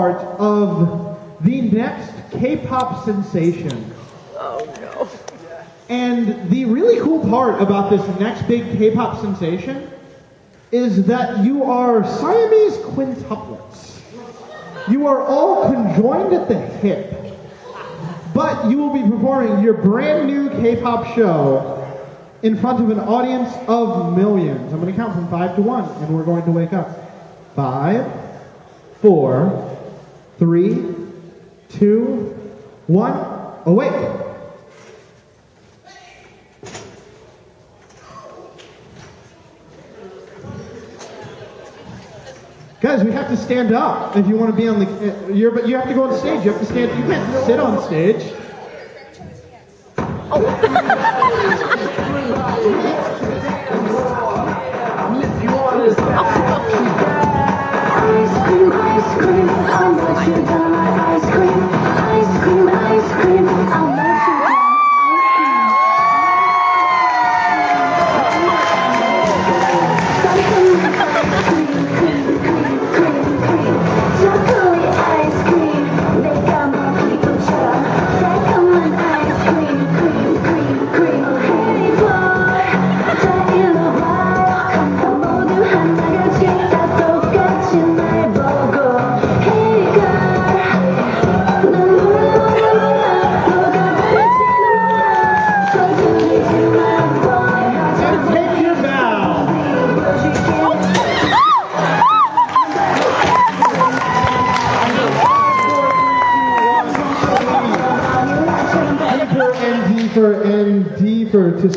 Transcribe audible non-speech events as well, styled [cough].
part of the next K-pop sensation. Oh no. And the really cool part about this next big K-pop sensation is that you are Siamese quintuplets. You are all conjoined at the hip. But you will be performing your brand new K-pop show in front of an audience of millions. I'm going to count from five to one, and we're going to wake up. Five, four, three, two, one. Oh, Awake. Guys, we have to stand up if you want to be on the. You're, but you have to go on stage. You have to stand. You can't sit on stage. Ice oh. [laughs] ice cream. Ice cream, ice cream, Deeper and deeper to